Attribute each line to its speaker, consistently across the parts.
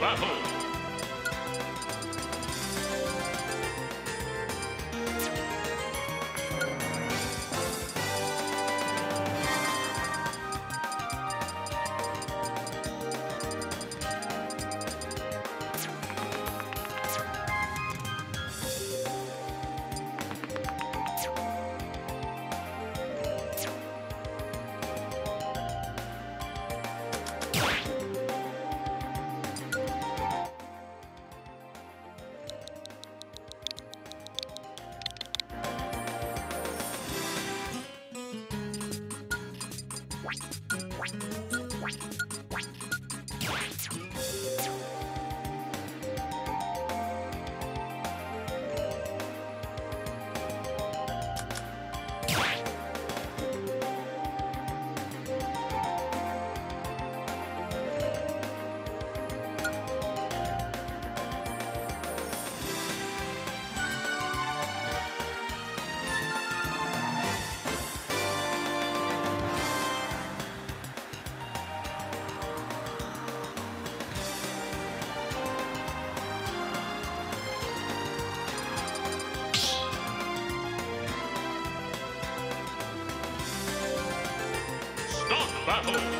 Speaker 1: Battle! Start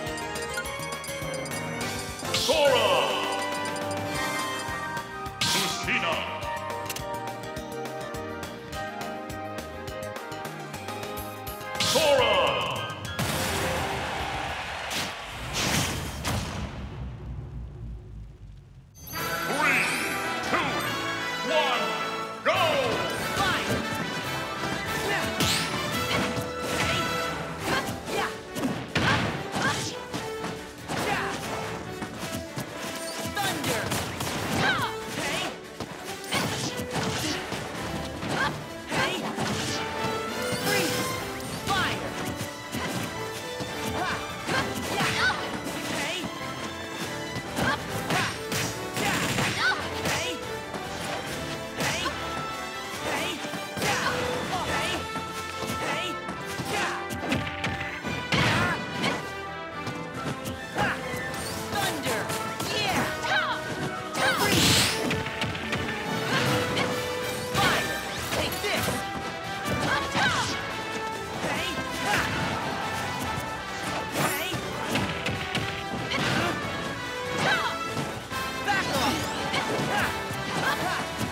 Speaker 1: Ha!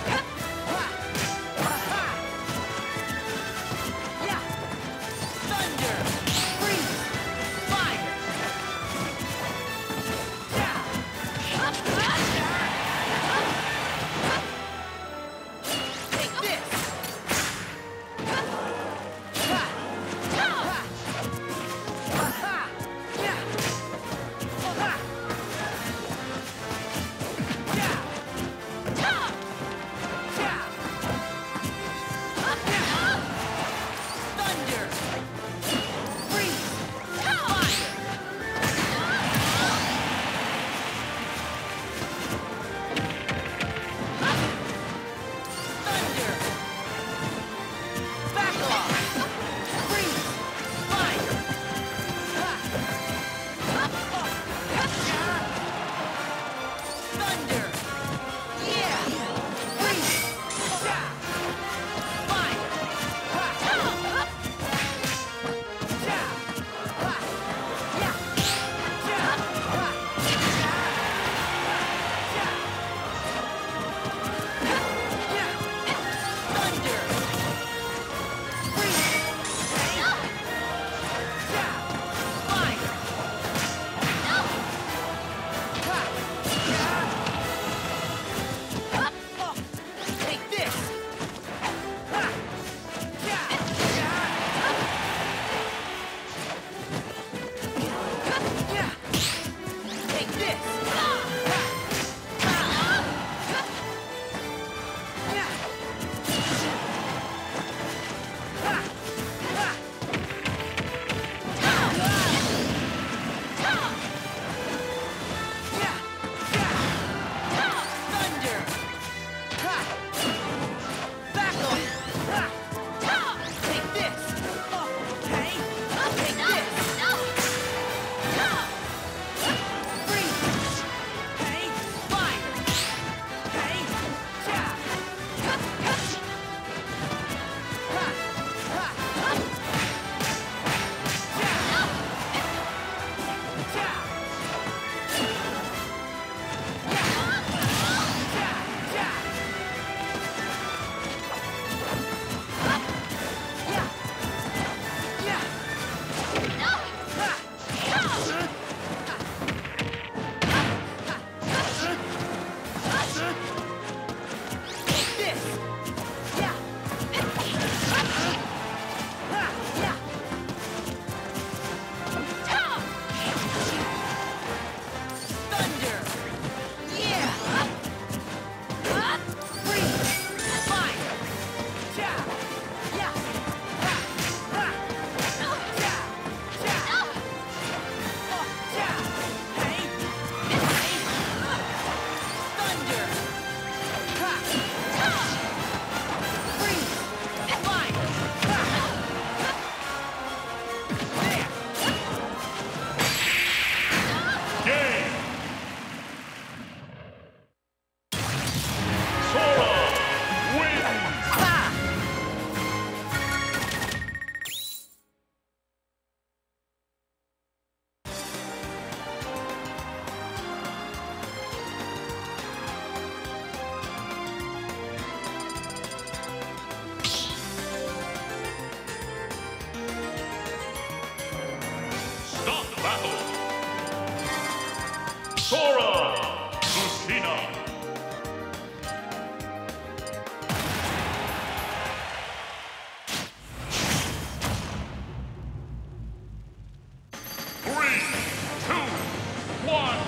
Speaker 1: No! Three, two, one.